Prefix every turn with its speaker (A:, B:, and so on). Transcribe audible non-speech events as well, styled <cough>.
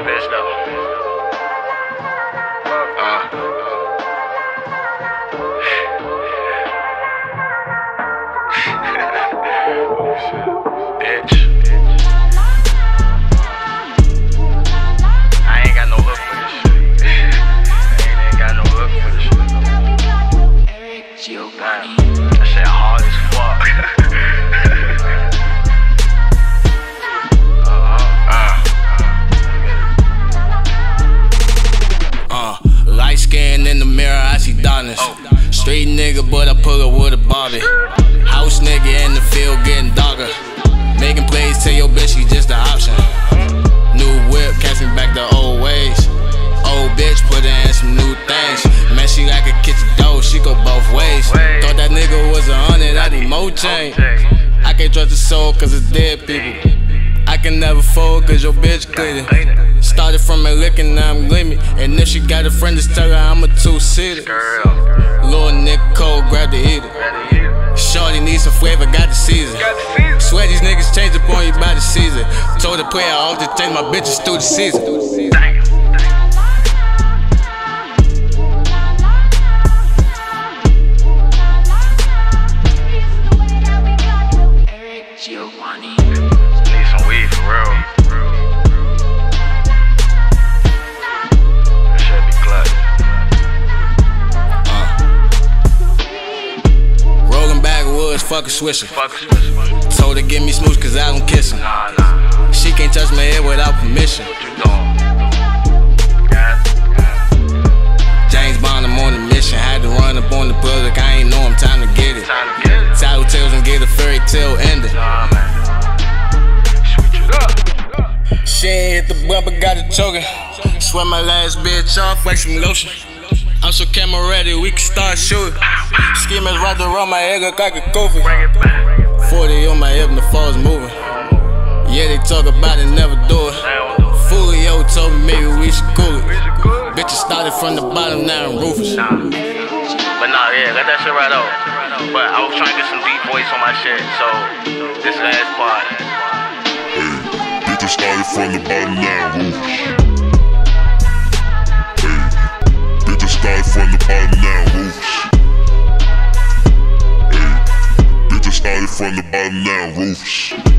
A: Uh. <laughs> Bitch. I ain't got no look for this shit. I ain't got no look for this shit. That shit hard as fuck. <laughs>
B: House nigga in the field getting darker. Making plays to your bitch, she just an option. New whip, catch me back the old ways. Old bitch, put in some new things. Man, she like a kitchen door, she go both ways. Thought that nigga was a hundred, I need more change. I can't trust the soul, cause it's dead people. I can never fold, cause your bitch it. Started from a lick and now I'm glimmy. And if she got a friend, just tell her I'm a two-seater. Some flavor, got the season. Swear these niggas change up on you by the season. Told the player I hope to change my bitches through the season. Fuck a swisher. Told her give me smooch cause I don't kiss her. She can't touch my head without permission. James Bond, I'm on a mission. Had to run up on the public, I ain't know I'm time to get it. Title tales and get a fairy tale ending. She ain't hit the bumper, got it choking. Sweat my last bitch off like some lotion. I'm so camera ready, we can start shooting. Schemers right around my head, look like a COVID.
A: Bring it back.
B: 40 on my hip and the falls moving. Yeah, they talk about it, never do it.
A: Now, do it.
B: Fulio told me maybe we should cool it.
A: Is it?
B: Bitches started from the bottom, now I'm ruthless.
A: But nah, yeah, let that shit right out. But I was trying to get some deep voice on my shit, so this last part.
C: Bitches started from the bottom now, roof. Hey, from the bottom down, roofs.